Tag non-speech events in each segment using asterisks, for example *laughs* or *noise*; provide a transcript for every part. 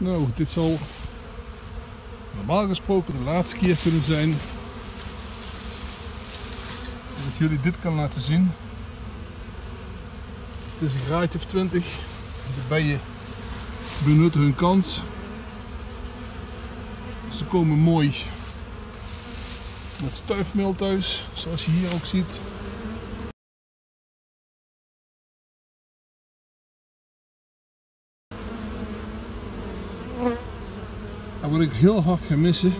Nou, dit zal normaal gesproken de laatste keer kunnen zijn dat ik jullie dit kan laten zien. Het is een graadje of 20. De bijen benutten hun kans. Ze komen mooi met stuifmeel thuis, zoals je hier ook ziet. En wat ik heel hard ga missen,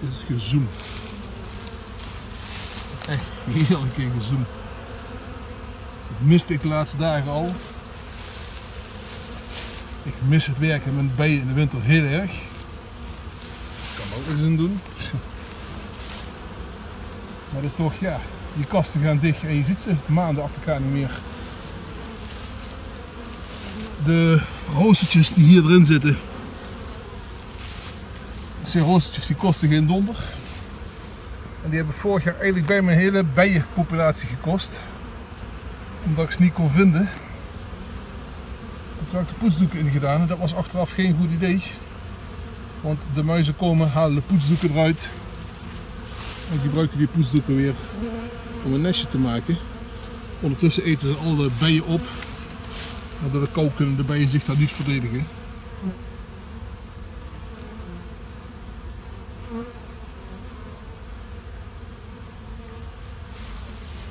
is het gezoem. Echt *laughs* heerlijk in gezoem. Dat miste ik de laatste dagen al. Ik mis het werken met bijen in de winter heel erg. Ik kan ook eens in doen. *laughs* Maar dat is toch, ja, die kasten gaan dicht en je ziet ze maanden achter elkaar niet meer. De roostertjes die hier erin zitten, zijn roostertjes die kosten geen donder. En die hebben vorig jaar eigenlijk bij mijn hele bijenpopulatie gekost. Omdat ik ze niet kon vinden. Toen heb ik de poetsdoeken in gedaan en dat was achteraf geen goed idee. Want de muizen komen, halen de poetsdoeken eruit. En gebruiken die poetsdoeken weer om een nestje te maken. Ondertussen eten ze alle bijen op. En door de kou kunnen de bijen zich daar niet verdedigen.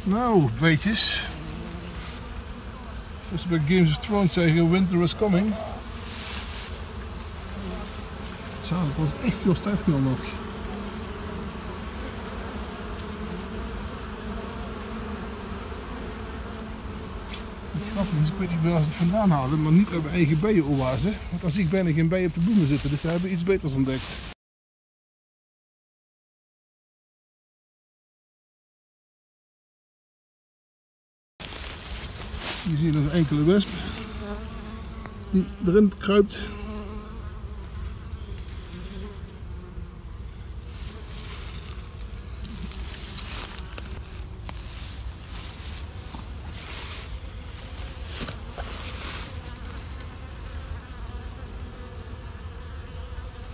Nou, beetjes. Zoals bij Games of Thrones zeggen, winter is coming. Zo, het was echt veel stijfmeel nog. Ik weet niet waar ze het vandaan halen, maar niet uit mijn eigen bijenoase. Want zie ik bijna geen bijen op de bloemen zitten, dus ze hebben iets beters ontdekt. Hier zie je nog een enkele wesp die erin kruipt.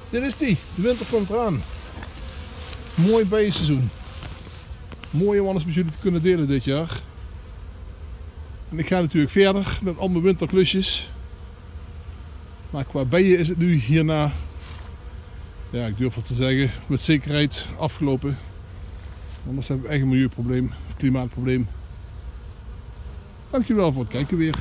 Dit is die, de winter komt eraan. Mooi bijenseizoen. Mooie om alles met jullie te kunnen delen dit jaar. Ik ga natuurlijk verder met al mijn winterklusjes. Maar qua bijen is het nu hierna, ja, ik durf het te zeggen, met zekerheid afgelopen. Anders hebben we echt een milieuprobleem, klimaatprobleem. Dankjewel voor het kijken weer.